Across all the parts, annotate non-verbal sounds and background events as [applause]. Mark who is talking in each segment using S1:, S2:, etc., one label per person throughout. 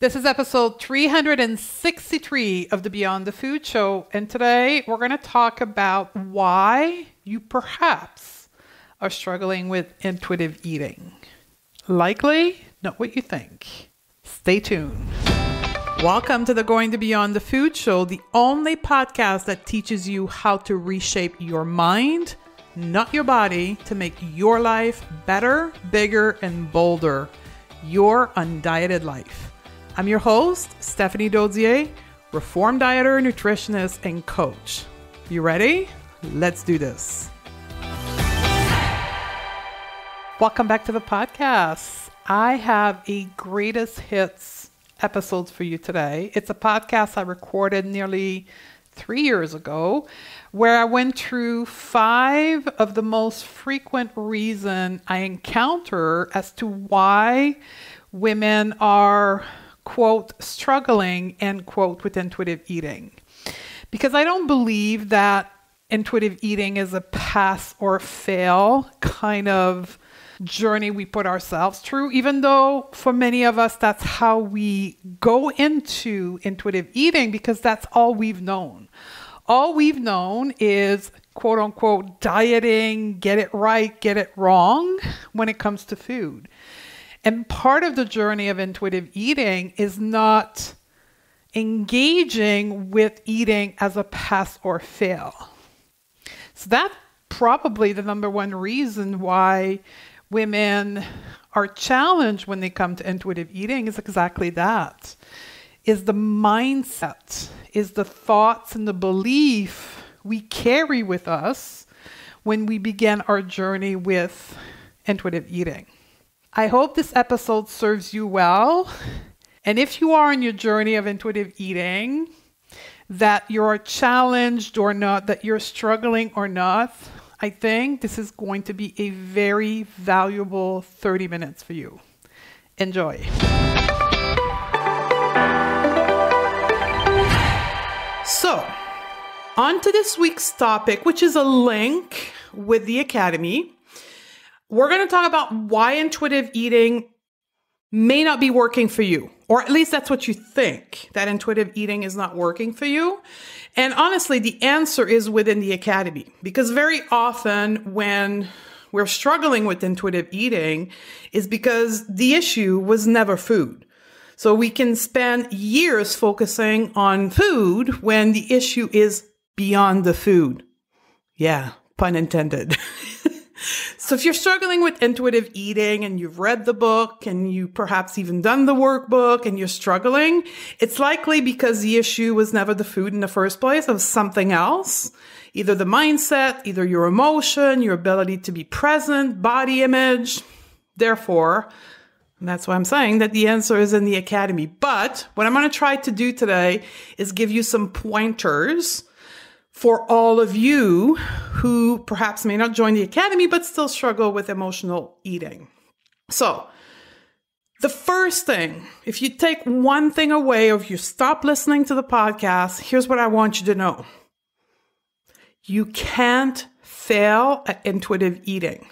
S1: This is episode 363 of the Beyond the Food Show, and today we're going to talk about why you perhaps are struggling with intuitive eating. Likely not what you think. Stay tuned. Welcome to the Going to Beyond the Food Show, the only podcast that teaches you how to reshape your mind, not your body, to make your life better, bigger, and bolder. Your undieted life. I'm your host, Stephanie Dodier, reformed dieter, nutritionist, and coach. You ready? Let's do this. Welcome back to the podcast. I have a greatest hits episode for you today. It's a podcast I recorded nearly three years ago where I went through five of the most frequent reason I encounter as to why women are quote, struggling, end quote, with intuitive eating. Because I don't believe that intuitive eating is a pass or fail kind of journey we put ourselves through, even though for many of us, that's how we go into intuitive eating because that's all we've known. All we've known is quote unquote dieting, get it right, get it wrong when it comes to food. And part of the journey of intuitive eating is not engaging with eating as a pass or fail. So that's probably the number one reason why women are challenged when they come to intuitive eating is exactly that. Is the mindset, is the thoughts and the belief we carry with us when we begin our journey with intuitive eating. I hope this episode serves you well. And if you are on your journey of intuitive eating, that you're challenged or not, that you're struggling or not, I think this is going to be a very valuable 30 minutes for you. Enjoy. So, on to this week's topic, which is a link with the Academy. We're going to talk about why intuitive eating may not be working for you, or at least that's what you think that intuitive eating is not working for you. And honestly, the answer is within the academy because very often when we're struggling with intuitive eating is because the issue was never food. So we can spend years focusing on food when the issue is beyond the food. Yeah, pun intended. [laughs] So if you're struggling with intuitive eating and you've read the book and you perhaps even done the workbook and you're struggling, it's likely because the issue was never the food in the first place. It was something else. Either the mindset, either your emotion, your ability to be present, body image. Therefore, that's why I'm saying that the answer is in the academy. But what I'm going to try to do today is give you some pointers for all of you who perhaps may not join the academy but still struggle with emotional eating. So, the first thing, if you take one thing away or if you stop listening to the podcast, here's what I want you to know. You can't fail at intuitive eating.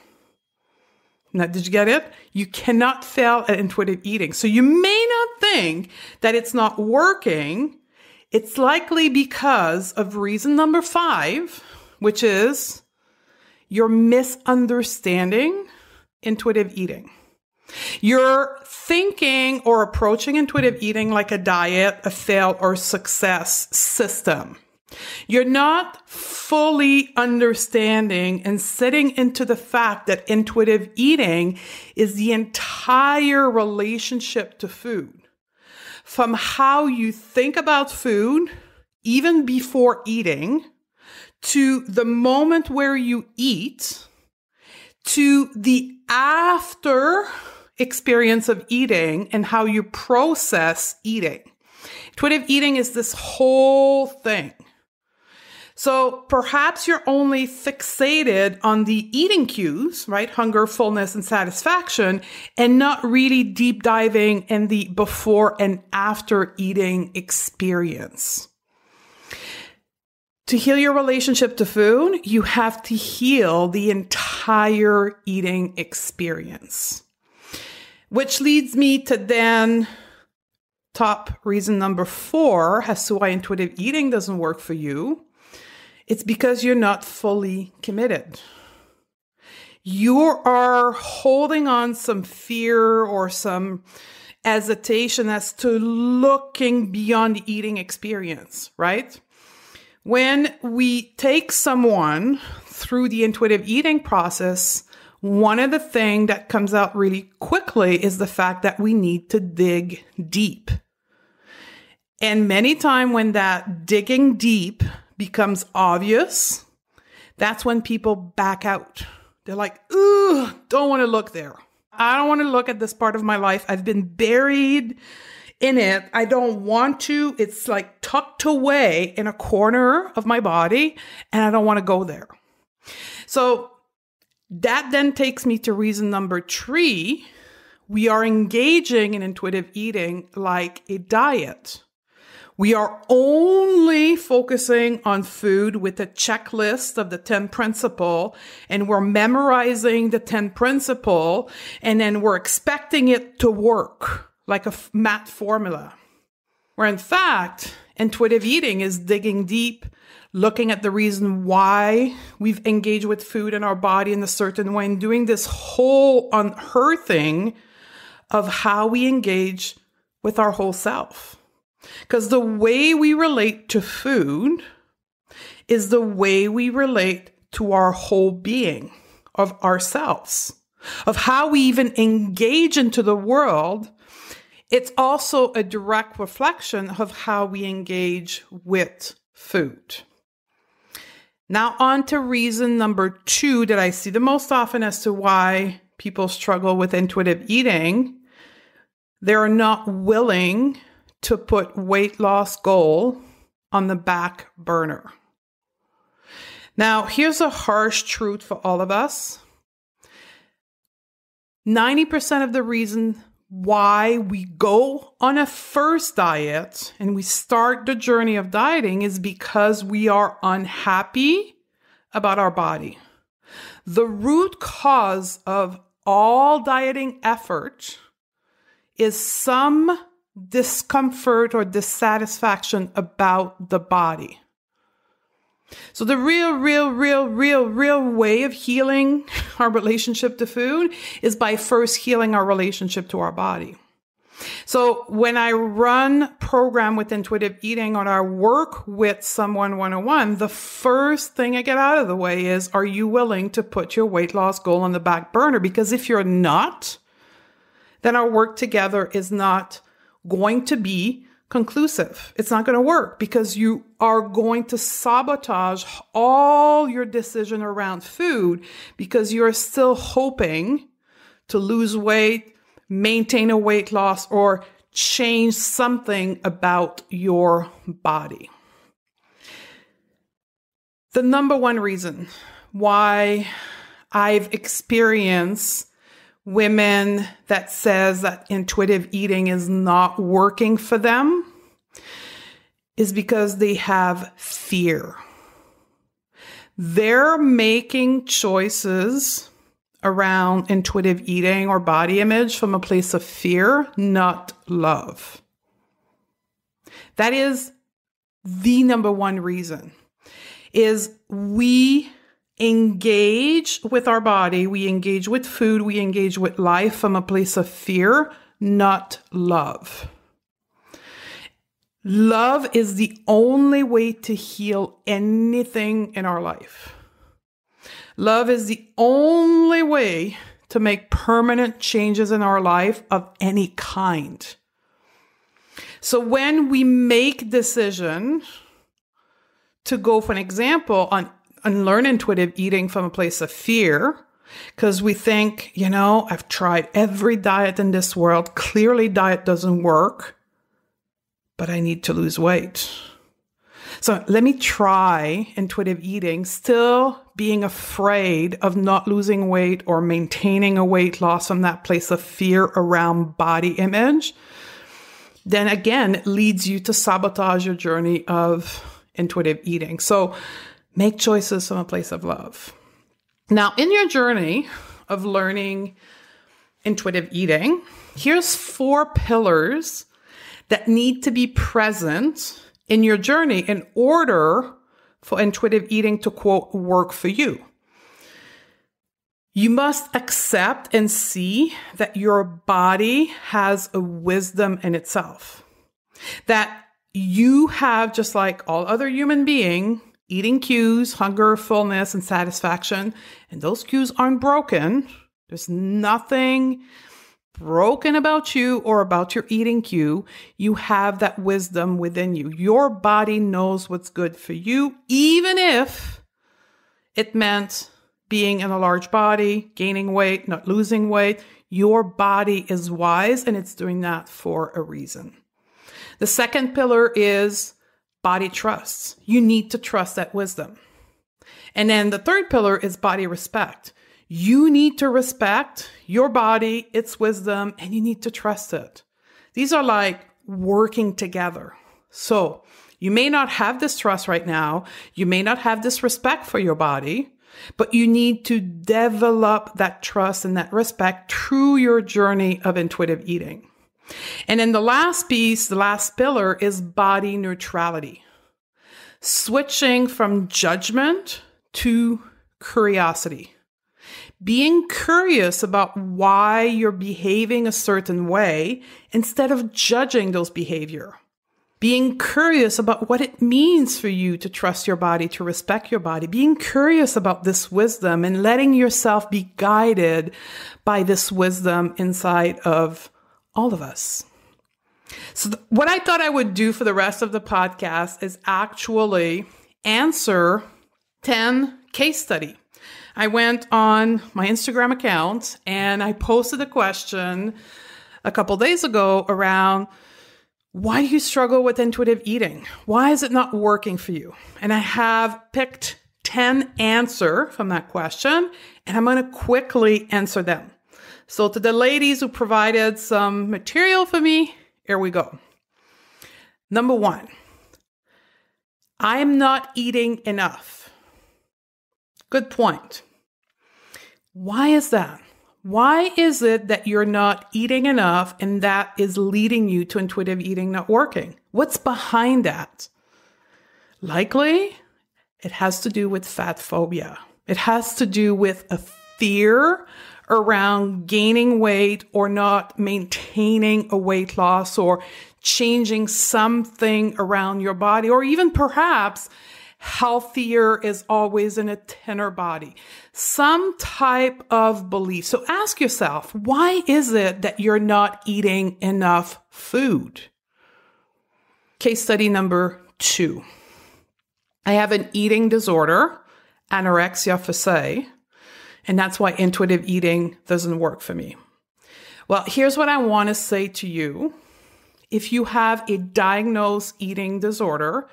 S1: Now, did you get it? You cannot fail at intuitive eating. So you may not think that it's not working it's likely because of reason number five, which is you're misunderstanding intuitive eating. You're thinking or approaching intuitive eating like a diet, a fail, or success system. You're not fully understanding and sitting into the fact that intuitive eating is the entire relationship to food from how you think about food, even before eating, to the moment where you eat, to the after experience of eating and how you process eating. Intuitive eating is this whole thing. So perhaps you're only fixated on the eating cues, right? Hunger, fullness, and satisfaction, and not really deep diving in the before and after eating experience. To heal your relationship to food, you have to heal the entire eating experience. Which leads me to then top reason number four as to why intuitive eating doesn't work for you, it's because you're not fully committed. You are holding on some fear or some hesitation as to looking beyond the eating experience, right? When we take someone through the intuitive eating process, one of the things that comes out really quickly is the fact that we need to dig deep. And many times when that digging deep becomes obvious, that's when people back out. They're like, ooh, don't want to look there. I don't want to look at this part of my life. I've been buried in it. I don't want to. It's like tucked away in a corner of my body, and I don't want to go there. So that then takes me to reason number three. We are engaging in intuitive eating like a diet. We are only focusing on food with a checklist of the 10 principle and we're memorizing the 10 principle and then we're expecting it to work like a math formula. Where in fact, intuitive eating is digging deep, looking at the reason why we've engaged with food in our body in a certain way and doing this whole unearthing of how we engage with our whole self. Because the way we relate to food is the way we relate to our whole being of ourselves, of how we even engage into the world. It's also a direct reflection of how we engage with food. Now, on to reason number two that I see the most often as to why people struggle with intuitive eating. They're not willing to put weight loss goal on the back burner. Now, here's a harsh truth for all of us 90% of the reason why we go on a first diet and we start the journey of dieting is because we are unhappy about our body. The root cause of all dieting effort is some discomfort or dissatisfaction about the body. So, the real, real, real, real, real way of healing [laughs] our relationship to food is by first healing our relationship to our body. So, when I run program with intuitive eating or I work with someone one on one, the first thing I get out of the way is Are you willing to put your weight loss goal on the back burner? Because if you're not, then our work together is not going to be conclusive. It's not going to work because you are going to sabotage all your decision around food because you're still hoping to lose weight, maintain a weight loss, or change something about your body. The number one reason why I've experienced women that says that intuitive eating is not working for them is because they have fear. They're making choices around intuitive eating or body image from a place of fear, not love. That is the number one reason is we engage with our body, we engage with food, we engage with life from a place of fear, not love. Love is the only way to heal anything in our life. Love is the only way to make permanent changes in our life of any kind. So when we make decision to go for an example on unlearn intuitive eating from a place of fear because we think, you know, I've tried every diet in this world. Clearly, diet doesn't work, but I need to lose weight. So let me try intuitive eating, still being afraid of not losing weight or maintaining a weight loss from that place of fear around body image. Then again, it leads you to sabotage your journey of intuitive eating. So Make choices from a place of love. Now, in your journey of learning intuitive eating, here's four pillars that need to be present in your journey in order for intuitive eating to quote work for you. You must accept and see that your body has a wisdom in itself. That you have, just like all other human being, eating cues, hunger, fullness, and satisfaction. And those cues aren't broken. There's nothing broken about you or about your eating cue. You have that wisdom within you. Your body knows what's good for you, even if it meant being in a large body, gaining weight, not losing weight. Your body is wise and it's doing that for a reason. The second pillar is body trusts. You need to trust that wisdom. And then the third pillar is body respect. You need to respect your body, its wisdom, and you need to trust it. These are like working together. So you may not have this trust right now. You may not have this respect for your body, but you need to develop that trust and that respect through your journey of intuitive eating. And then the last piece, the last pillar is body neutrality. Switching from judgment to curiosity. Being curious about why you're behaving a certain way instead of judging those behavior. Being curious about what it means for you to trust your body, to respect your body. Being curious about this wisdom and letting yourself be guided by this wisdom inside of all of us. So, th- what I thought I would do for the rest of the podcast is actually answer 10 case study. I went on my Instagram account and I posted a question a couple days ago around why do you struggle with intuitive eating? Why is it not working for you? And I have picked 10 answer from that question and I'm going to quickly answer them. So to the ladies who provided some material for me, here we go. Number one, I am not eating enough. Good point. Why is that? Why is it that you're not eating enough and that is leading you to intuitive eating not working? What's behind that? Likely, it has to do with fat phobia. It has to do with a fear around gaining weight or not maintaining a weight loss or changing something around your body, or even perhaps healthier is always in a thinner body. Some type of belief. So ask yourself, why is it that you're not eating enough food? Case study number two. I have an eating disorder, anorexia facile, and that's why intuitive eating doesn't work for me. Well, here's what I want to say to you. If you have a diagnosed eating disorder,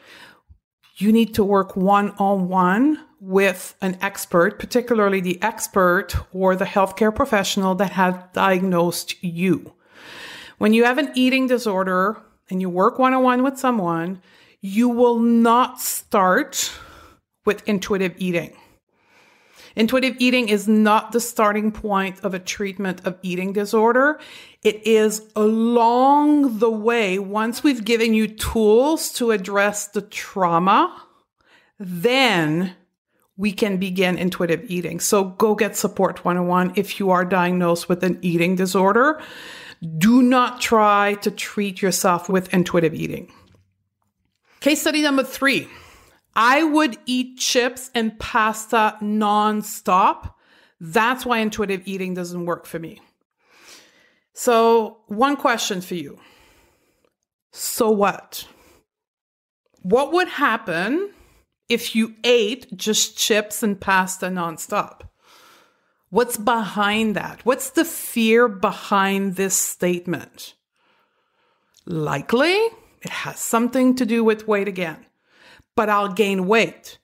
S1: you need to work one on one with an expert, particularly the expert or the healthcare professional that has diagnosed you. When you have an eating disorder and you work one on one with someone, you will not start with intuitive eating. Intuitive eating is not the starting point of a treatment of eating disorder. It is along the way, once we've given you tools to address the trauma, then we can begin intuitive eating. So go get support 101 if you are diagnosed with an eating disorder. Do not try to treat yourself with intuitive eating. Case study number three I would eat chips and pasta nonstop. That's why intuitive eating doesn't work for me. So, one question for you. So what? What would happen if you ate just chips and pasta nonstop? What's behind that? What's the fear behind this statement? Likely, it has something to do with weight again but I'll gain weight,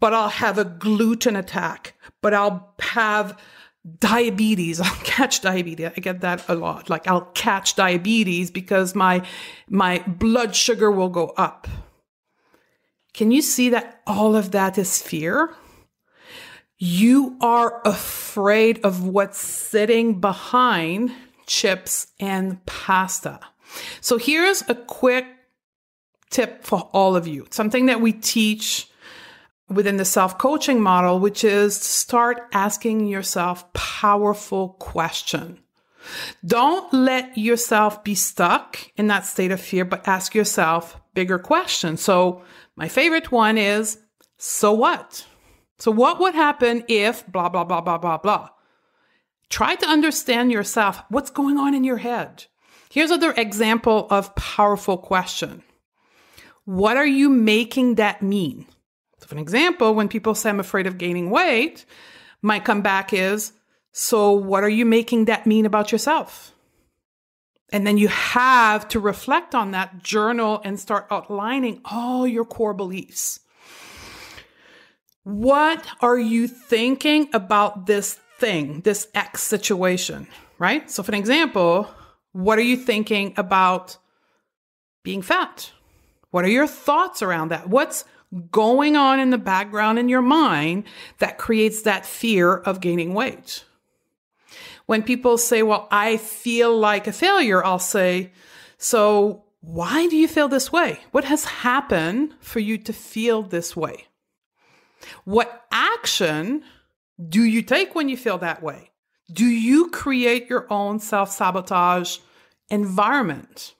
S1: but I'll have a gluten attack, but I'll have diabetes. [laughs] I'll catch diabetes. I get that a lot. Like I'll catch diabetes because my, my blood sugar will go up. Can you see that all of that is fear? You are afraid of what's sitting behind chips and pasta. So here's a quick tip for all of you. Something that we teach within the self coaching model, which is start asking yourself powerful question. Don't let yourself be stuck in that state of fear, but ask yourself bigger questions. So my favorite one is, so what? So what would happen if blah, blah, blah, blah, blah, blah? Try to understand yourself. What's going on in your head? Here's another example of powerful question. What are you making that mean? So for an example, when people say I'm afraid of gaining weight, my comeback is, so what are you making that mean about yourself? And then you have to reflect on that journal and start outlining all your core beliefs. What are you thinking about this thing, this X situation, right? So, for an example, what are you thinking about being fat? What are your thoughts around that? What's going on in the background in your mind that creates that fear of gaining weight? When people say, Well, I feel like a failure, I'll say, So why do you feel this way? What has happened for you to feel this way? What action do you take when you feel that way? Do you create your own self sabotage environment?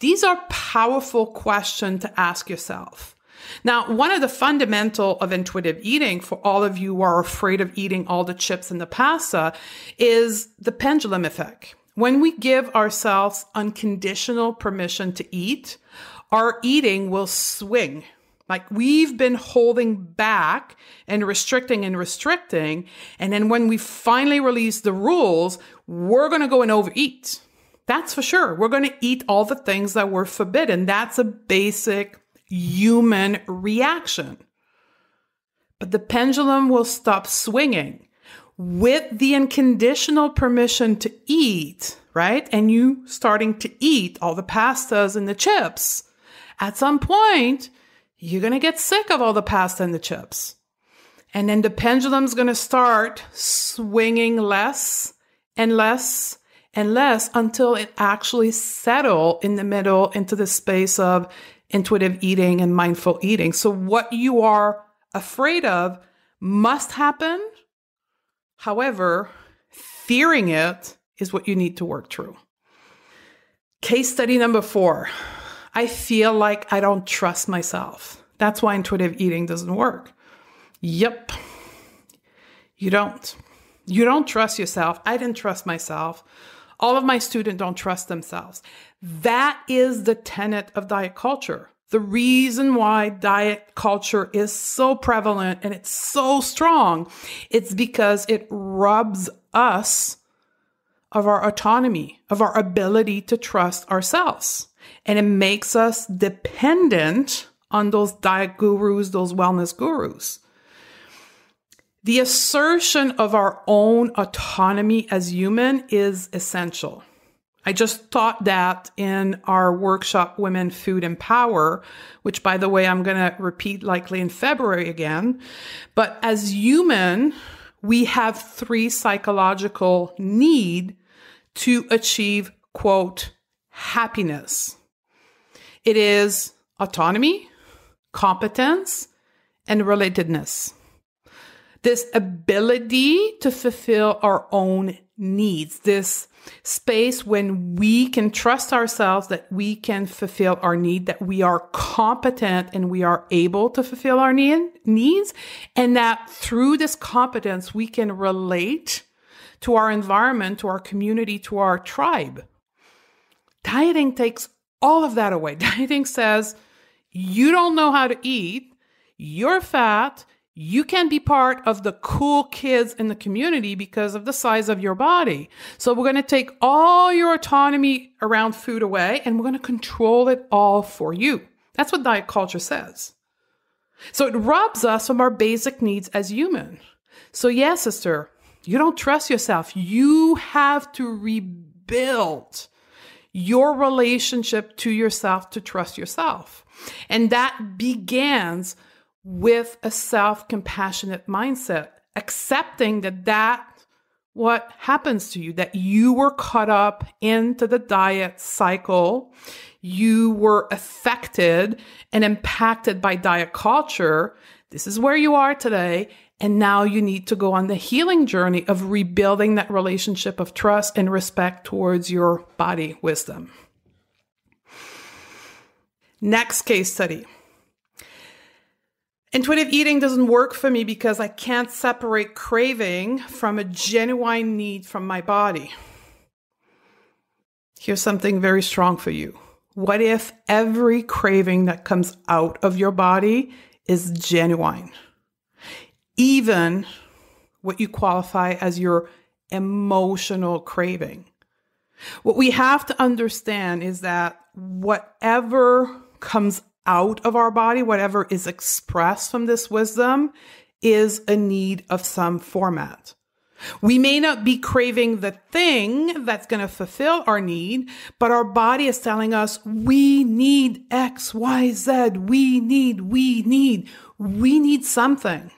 S1: These are powerful questions to ask yourself. Now, one of the fundamental of intuitive eating for all of you who are afraid of eating all the chips and the pasta is the pendulum effect. When we give ourselves unconditional permission to eat, our eating will swing. Like we've been holding back and restricting and restricting. And then when we finally release the rules, we're going to go and overeat. That's for sure. We're going to eat all the things that were forbidden. That's a basic human reaction. But the pendulum will stop swinging with the unconditional permission to eat, right? And you starting to eat all the pastas and the chips. At some point, you're going to get sick of all the pasta and the chips. And then the pendulum's going to start swinging less and less and less until it actually settle in the middle into the space of intuitive eating and mindful eating. So, what you are afraid of must happen. However, fearing it is what you need to work through. Case study number four I feel like I don't trust myself. That's why intuitive eating doesn't work. Yep, you don't. You don't trust yourself. I didn't trust myself. All of my students don't trust themselves. That is the tenet of diet culture. The reason why diet culture is so prevalent and it's so strong, it's because it robs us of our autonomy, of our ability to trust ourselves. And it makes us dependent on those diet gurus, those wellness gurus. The assertion of our own autonomy as human is essential. I just taught that in our workshop, Women, Food, and Power, which, by the way, I'm going to repeat likely in February again. But as human, we have three psychological need to achieve, quote, happiness. It is autonomy, competence, and relatedness. This ability to fulfill our own needs, this space when we can trust ourselves that we can fulfill our need, that we are competent and we are able to fulfill our need, needs, and that through this competence, we can relate to our environment, to our community, to our tribe. Dieting takes all of that away. [laughs] Dieting says, you don't know how to eat, you're fat, you can be part of the cool kids in the community because of the size of your body. So we're going to take all your autonomy around food away and we're going to control it all for you. That's what diet culture says. So it robs us from our basic needs as human. So yes, sister, you don't trust yourself. You have to rebuild your relationship to yourself to trust yourself. And that begins with a self compassionate mindset, accepting that that what happens to you that you were caught up into the diet cycle. You were affected and impacted by diet culture. This is where you are today. And now you need to go on the healing journey of rebuilding that relationship of trust and respect towards your body wisdom. Next case study. Intuitive eating doesn't work for me because I can't separate craving from a genuine need from my body. Here's something very strong for you. What if every craving that comes out of your body is genuine? Even what you qualify as your emotional craving. What we have to understand is that whatever comes out of our body, whatever is expressed from this wisdom, is a need of some format. We may not be craving the thing that's going to fulfill our need, but our body is telling us we need X, Y, Z. We need, we need, we need something.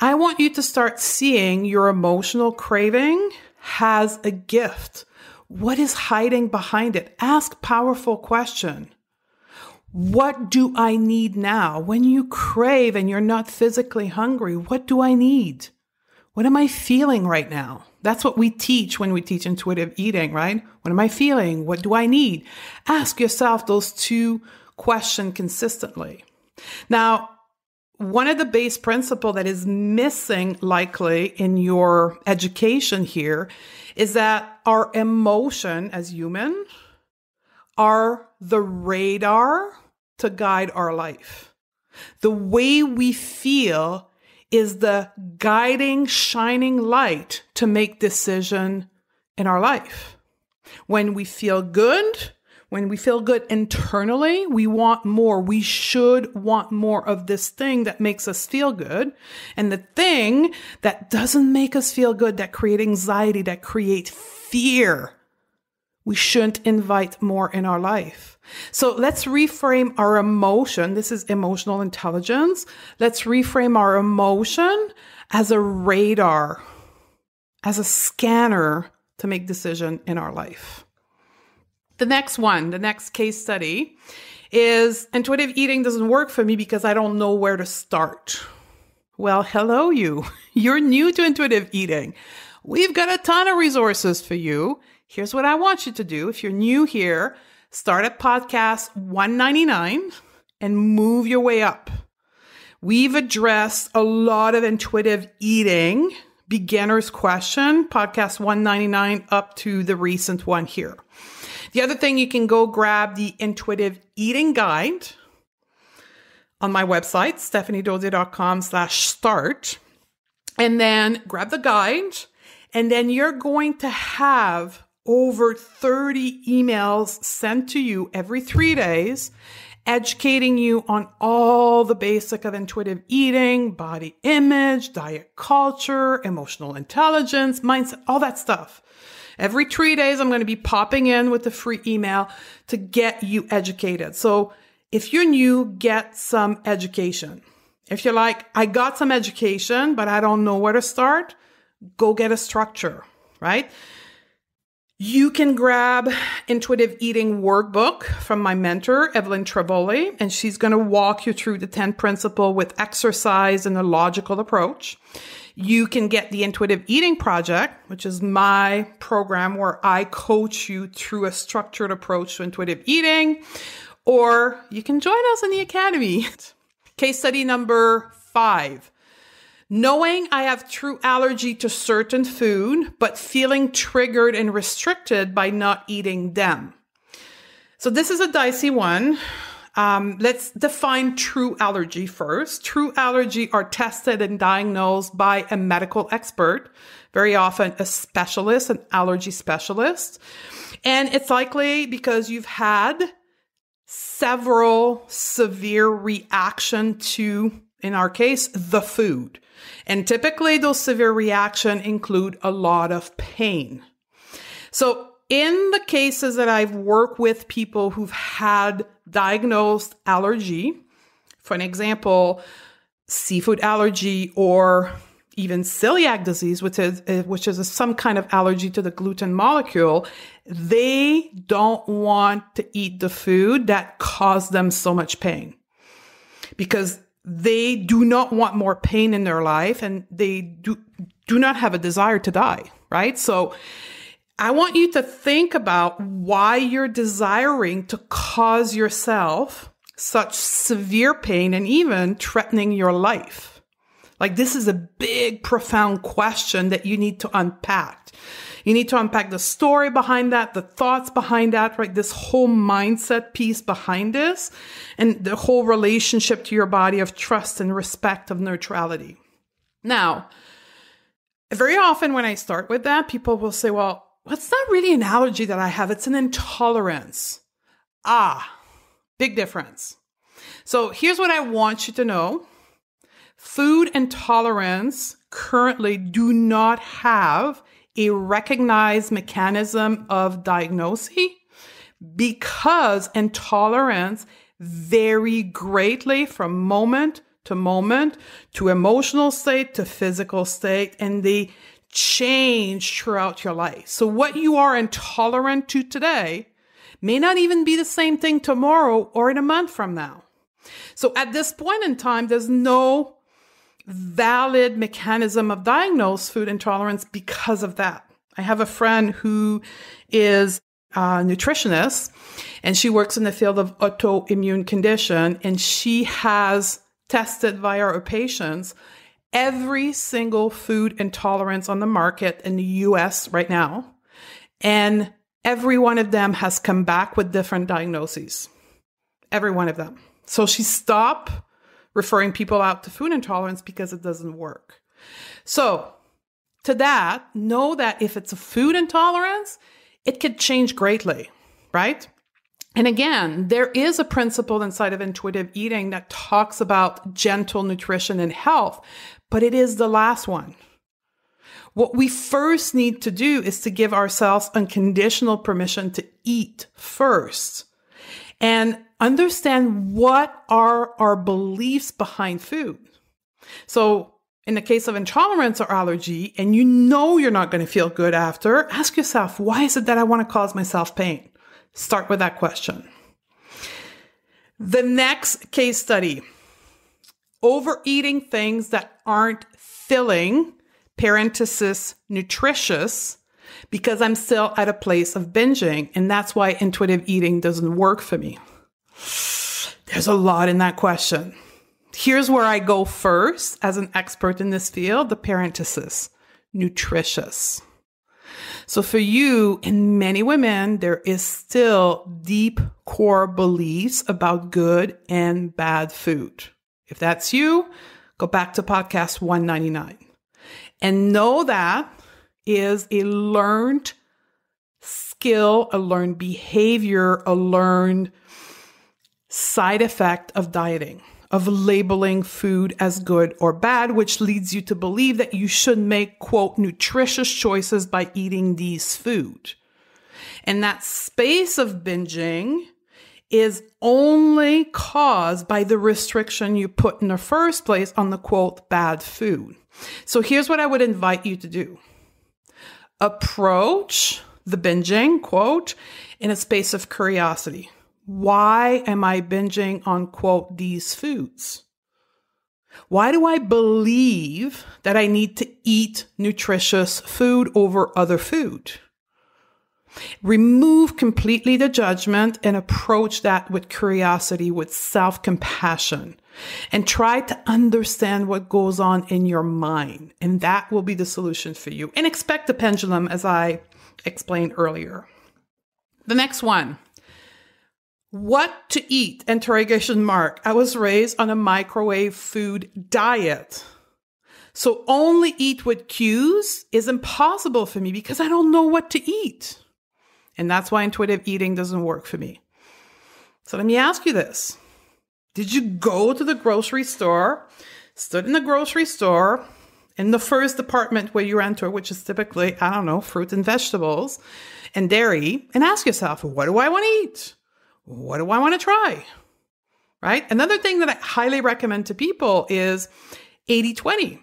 S1: I want you to start seeing your emotional craving has a gift. What is hiding behind it? Ask powerful question. What do I need now? When you crave and you're not physically hungry, what do I need? What am I feeling right now? That's what we teach when we teach intuitive eating, right? What am I feeling? What do I need? Ask yourself those two questions consistently. Now, one of the base principle that is missing likely in your education here is that our emotion as human are the radar to guide our life. The way we feel is the guiding, shining light to make decision in our life. When we feel good, when we feel good internally, we want more. We should want more of this thing that makes us feel good. And the thing that doesn't make us feel good, that create anxiety, that create fear, we shouldn't invite more in our life. So let's reframe our emotion. This is emotional intelligence. Let's reframe our emotion as a radar, as a scanner to make decision in our life. The next one, the next case study is intuitive eating doesn't work for me because I don't know where to start. Well, hello, you. [laughs] You're new to intuitive eating. We've got a ton of resources for you. Here's what I want you to do. If you're new here, start at podcast 199 and move your way up. We've addressed a lot of intuitive eating beginner's question, podcast 199 up to the recent one here. The other thing, you can go grab the intuitive eating guide on my website, stephaniedodier.com slash start. And then grab the guide. And then you're going to have over 30 emails sent to you every three days, educating you on all the basic of intuitive eating, body image, diet culture, emotional intelligence, mindset, all that stuff. Every three days, I'm going to be popping in with a free email to get you educated. So if you're new, get some education. If you're like, I got some education, but I don't know where to start, go get a structure, right? You can grab intuitive eating workbook from my mentor, Evelyn Tribole, and she's going to walk you through the 10 principle with exercise and a logical approach. You can get the intuitive eating project, which is my program where I coach you through a structured approach to intuitive eating, or you can join us in the academy. [laughs] Case study number five Knowing I have true allergy to certain food, but feeling triggered and restricted by not eating them. So this is a dicey one. Um, let's define true allergy first. True allergy are tested and diagnosed by a medical expert, very often a specialist, an allergy specialist. And it's likely because you've had several severe reaction to, in our case, the food. And typically those severe reactions include a lot of pain. So in the cases that I've worked with people who've had diagnosed allergy, for an example, seafood allergy or even celiac disease, which is uh, which is some kind of allergy to the gluten molecule, they don't want to eat the food that caused them so much pain because they do not want more pain in their life and they do do not have a desire to die, right? So I want you to think about why you're desiring to cause yourself such severe pain and even threatening your life. Like this is a big, profound question that you need to unpack. You need to unpack the story behind that, the thoughts behind that, right? This whole mindset piece behind this and the whole relationship to your body of trust and respect of neutrality. Now, very often when I start with that, people will say, well, what's not really an allergy that I have? It's an intolerance. Ah, big difference. So here's what I want you to know Food intolerance currently do not have a recognized mechanism of diagnosis because intolerance vary greatly from moment to moment to emotional state to physical state and they change throughout your life. So what you are intolerant to today may not even be the same thing tomorrow or in a month from now. So at this point in time, there's no valid mechanism of diagnose food intolerance because of that. I have a friend who is a nutritionist and she works in the field of autoimmune condition and she has tested via her patients every single food intolerance on the market in the US right now. And every one of them has come back with different diagnoses. Every one of them. So she stopped referring people out to food intolerance because it doesn't work. So, to that, know that if it's a food intolerance, it could change greatly, right? And again, there is a principle inside of intuitive eating that talks about gentle nutrition and health, but it is the last one. What we first need to do is to give ourselves unconditional permission to eat first. And understand what are our beliefs behind food. So in the case of intolerance or allergy, and you know you're not going to feel good after, ask yourself, why is it that I want to cause myself pain? Start with that question. The next case study overeating things that aren't filling, parenthesis, nutritious, because I'm still at a place of binging. And that's why intuitive eating doesn't work for me. There's a lot in that question. Here's where I go first as an expert in this field the parenthesis nutritious. So for you and many women, there is still deep core beliefs about good and bad food. If that's you, go back to podcast 199 and know that is a learned skill, a learned behavior, a learned side effect of dieting, of labeling food as good or bad, which leads you to believe that you should make, quote, nutritious choices by eating these food. And that space of binging is only caused by the restriction you put in the first place on the quote, bad food. So here's what I would invite you to do. Approach the binging, quote, in a space of curiosity. Why am I binging on, quote, these foods? Why do I believe that I need to eat nutritious food over other food? Remove completely the judgment and approach that with curiosity, with self compassion, and try to understand what goes on in your mind. And that will be the solution for you. And expect the pendulum, as I explained earlier. The next one what to eat? Interrogation mark. I was raised on a microwave food diet. So only eat with cues is impossible for me because I don't know what to eat. And that's why intuitive eating doesn't work for me. So let me ask you this. Did you go to the grocery store, stood in the grocery store, in the first department where you enter, which is typically, I don't know, fruit and vegetables and dairy, and ask yourself, what do I want to eat? what do I want to try? Right? Another thing that I highly recommend to people is 80 20.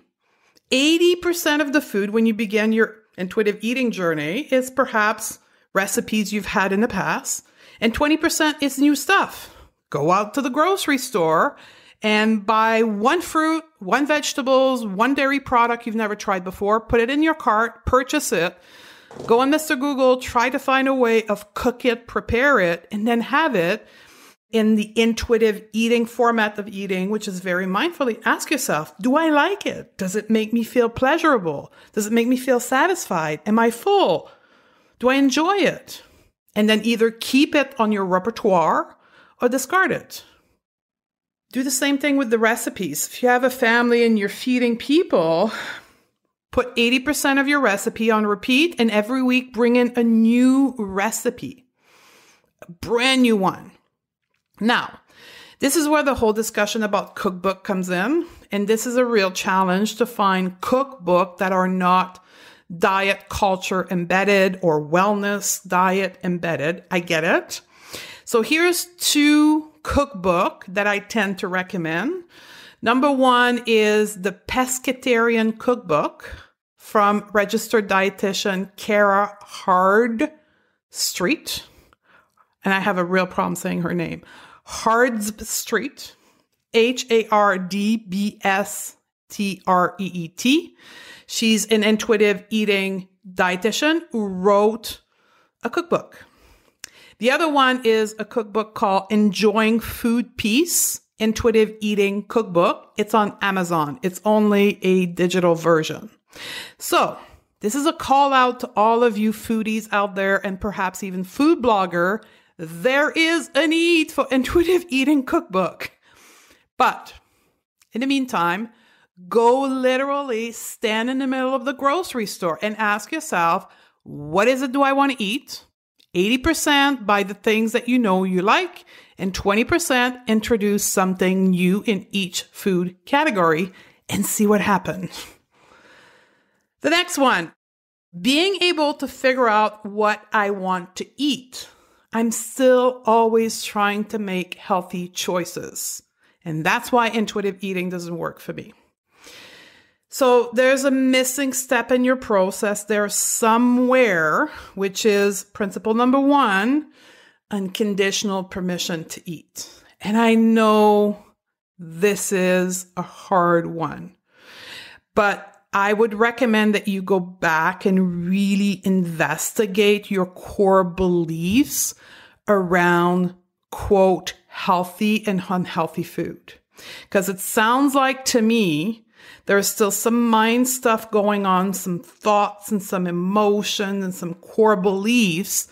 S1: 80% of the food when you begin your intuitive eating journey is perhaps recipes you've had in the past, and 20% is new stuff. Go out to the grocery store and buy one fruit, one vegetables, one dairy product you've never tried before, put it in your cart, purchase it, go on Mr. Google, try to find a way of cook it, prepare it, and then have it in the intuitive eating format of eating, which is very mindfully. Ask yourself, do I like it? Does it make me feel pleasurable? Does it make me feel satisfied? Am I full? Do I enjoy it? And then either keep it on your repertoire or discard it. Do the same thing with the recipes. If you have a family and you're feeding people, put 80% of your recipe on repeat and every week bring in a new recipe, a brand new one. Now, this is where the whole discussion about cookbook comes in. And this is a real challenge to find cookbook that are not diet culture embedded or wellness diet embedded. I get it. So here's two cookbook that I tend to recommend. Number one is the Pescatarian Cookbook from registered dietitian Cara Hard Street. And I have a real problem saying her name. Hardb Street, H A R D B S T R E E T. She's an intuitive eating dietitian who wrote a cookbook. The other one is a cookbook called Enjoying Food Peace Intuitive Eating Cookbook. It's on Amazon. It's only a digital version. So, this is a call out to all of you foodies out there and perhaps even food blogger there is a need for intuitive [laughs] eating cookbook. But in the meantime, go literally stand in the middle of the grocery store and ask yourself, what is it do I want to eat? 80% buy the things that you know you like, and 20% introduce something new in each food category and see what happens. The next one, being able to figure out what I want to eat. I'm still always trying to make healthy choices. And that's why intuitive eating doesn't work for me. So there's a missing step in your process there somewhere, which is principle number one unconditional permission to eat. And I know this is a hard one, but I would recommend that you go back and really investigate your core beliefs around quote healthy and unhealthy food. Because it sounds like to me, there's still some mind stuff going on, some thoughts and some emotion and some core beliefs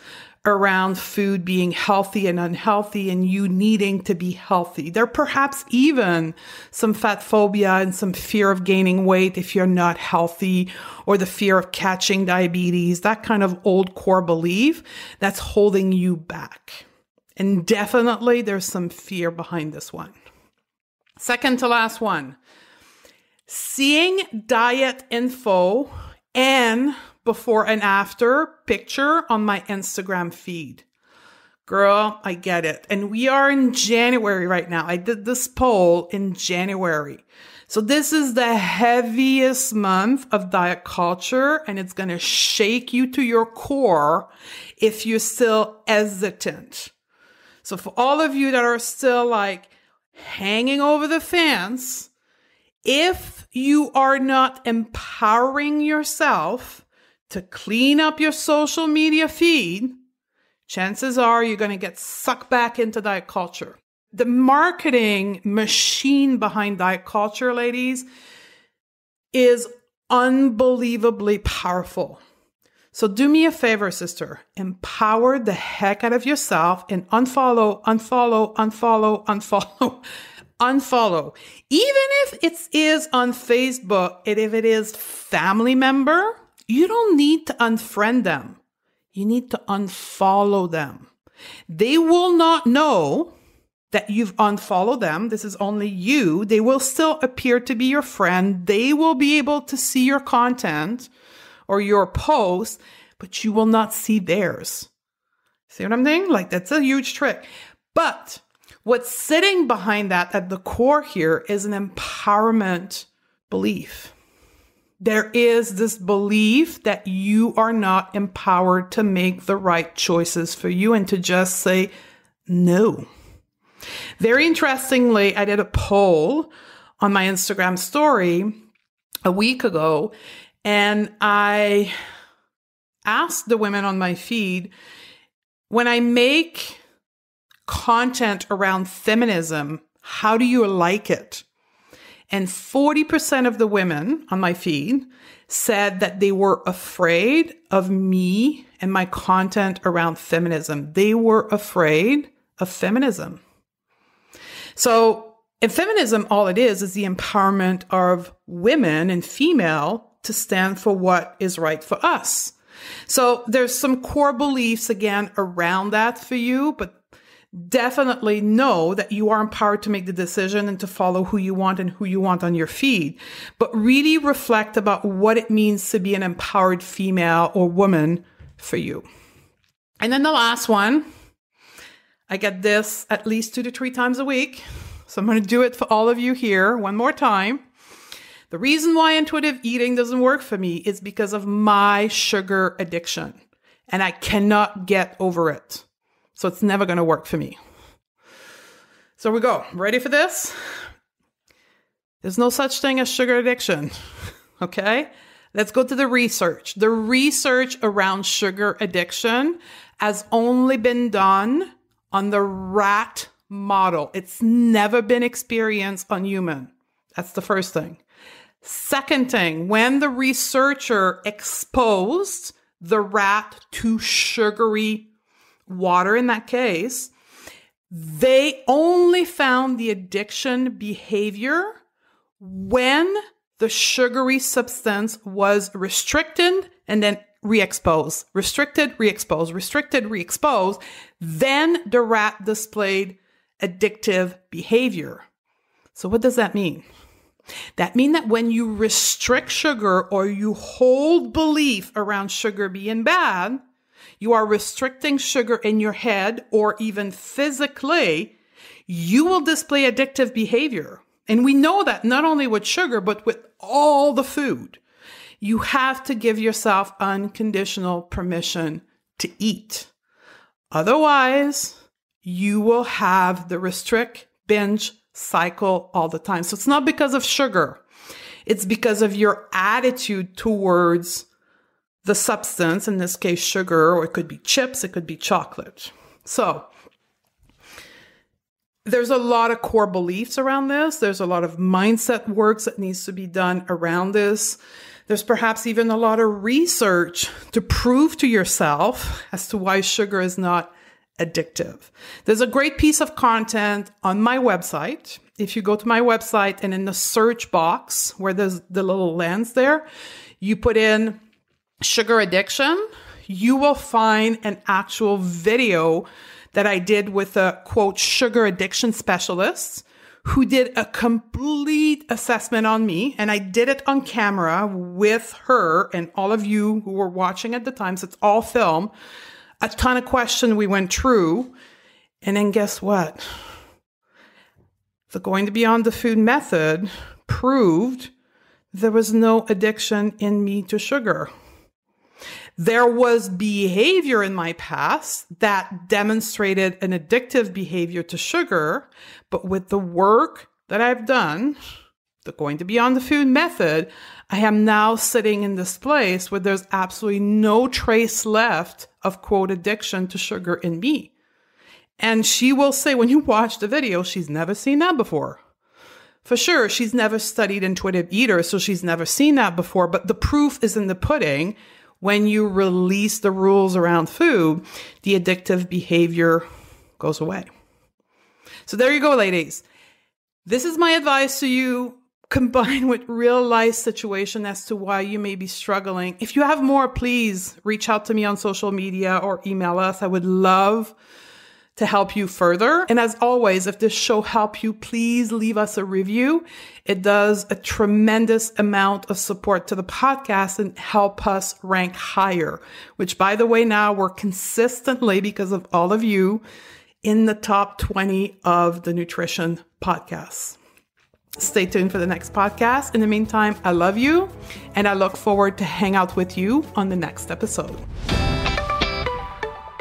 S1: around food being healthy and unhealthy and you needing to be healthy. There perhaps even some fat phobia and some fear of gaining weight if you're not healthy or the fear of catching diabetes, that kind of old core belief that's holding you back. And definitely there's some fear behind this one. Second to last one. Seeing diet info and before and after picture on my Instagram feed. Girl, I get it. And we are in January right now. I did this poll in January. So this is the heaviest month of diet culture and it's going to shake you to your core if you're still hesitant. So for all of you that are still like hanging over the fence, if you are not empowering yourself to clean up your social media feed, chances are you're going to get sucked back into diet culture. The marketing machine behind diet culture, ladies, is unbelievably powerful. So do me a favor, sister. Empower the heck out of yourself and unfollow, unfollow, unfollow, unfollow, unfollow. Even if it is on Facebook and if it is family member, you don't need to unfriend them. You need to unfollow them. They will not know that you've unfollowed them. This is only you. They will still appear to be your friend. They will be able to see your content or your post, but you will not see theirs. See what I'm saying? Like that's a huge trick. But what's sitting behind that at the core here is an empowerment belief. there is this belief that you are not empowered to make the right choices for you and to just say no. Very interestingly, I did a poll on my Instagram story a week ago and I asked the women on my feed when I make content around feminism, how do you like it? And 40% of the women on my feed said that they were afraid of me and my content around feminism. They were afraid of feminism. So, in feminism, all it is is the empowerment of women and female to stand for what is right for us. So, there's some core beliefs again around that for you, but definitely know that you are empowered to make the decision and to follow who you want and who you want on your feed. But really reflect about what it means to be an empowered female or woman for you. And then the last one, I get this at least two to three times a week. So I'm going to do it for all of you here one more time. The reason why intuitive eating doesn't work for me is because of my sugar addiction, and I cannot get over it. So it's never going to work for me. So we go. Ready for this? There's no such thing as sugar addiction. [laughs] Okay? Let's go to the research. The research around sugar addiction has only been done on the rat model. It's never been experienced on human. That's the first thing. Second thing, when the researcher exposed the rat to sugary water in that case, they only found the addiction behavior when the sugary substance was restricted and then re-exposed, restricted, re-exposed, restricted, re-exposed. Then the rat displayed addictive behavior. So what does that mean? That mean that when you restrict sugar or you hold belief around sugar being bad, you are restricting sugar in your head or even physically, you will display addictive behavior. And we know that not only with sugar, but with all the food. You have to give yourself unconditional permission to eat. Otherwise, you will have the restrict binge cycle all the time. So it's not because of sugar. It's because of your attitude towards the substance, in this case, sugar, or it could be chips, it could be chocolate. So, there's a lot of core beliefs around this. There's a lot of mindset works that needs to be done around this. There's perhaps even a lot of research to prove to yourself as to why sugar is not addictive. There's a great piece of content on my website. If you go to my website and in the search box where there's the little lens there, you put in sugar addiction, you will find an actual video that I did with a quote sugar addiction specialist who did a complete assessment on me. And I did it on camera with her and all of you who were watching at the time. So it's all film. A ton of questions we went through. And then guess what? The going to beyond the food method proved there was no addiction in me to sugar. There was behavior in my past that demonstrated an addictive behavior to sugar, but with the work that I've done, the going to beyond the food method, I am now sitting in this place where there's absolutely no trace left of quote addiction to sugar in me. And she will say, when you watch the video, she's never seen that before. For sure, she's never studied intuitive eater, so she's never seen that before, but the proof is in the pudding when you release the rules around food, the addictive behavior goes away. So there you go, ladies. This is my advice to you [laughs] combined with real life situation as to why you may be struggling. If you have more, please reach out to me on social media or email us. I would love to help you further. And as always, if this show helped you, please leave us a review. It does a tremendous amount of support to the podcast and help us rank higher, which by the way, now we're consistently because of all of you in the top 20 of the nutrition podcasts. Stay tuned for the next podcast. In the meantime, I love you and I look forward to hang out with you on the next episode.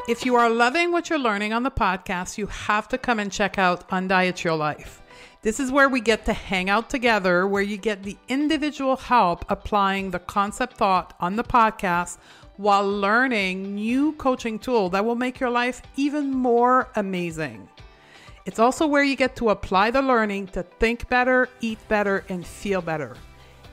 S1: If you are loving what you're learning on the podcast, you have to come and check out Undiet Your Life. This is where we get to hang out together, where you get the individual help applying the concept thought on the podcast while learning new coaching tool that will make your life even more amazing. It's also where you get to apply the learning to think better, eat better, and feel better,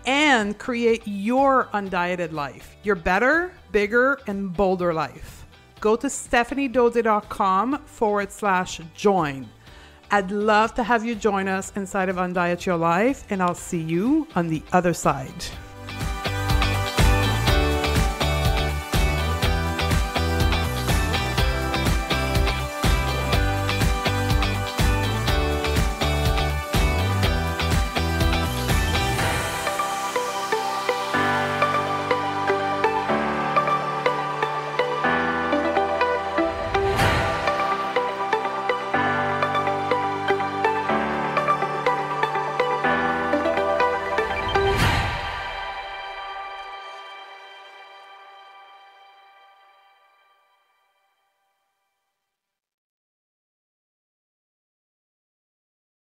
S1: and create your undieted life, your better, bigger, and bolder life. Go to stephaniedodier.com forward slash join. I'd love to have you join us inside of Undiet Your Life, and I'll see you on the other side.